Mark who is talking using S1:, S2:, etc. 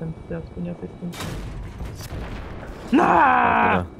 S1: ten, teraz tu nie tej funkcji. Na!
S2: Dobra.